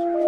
you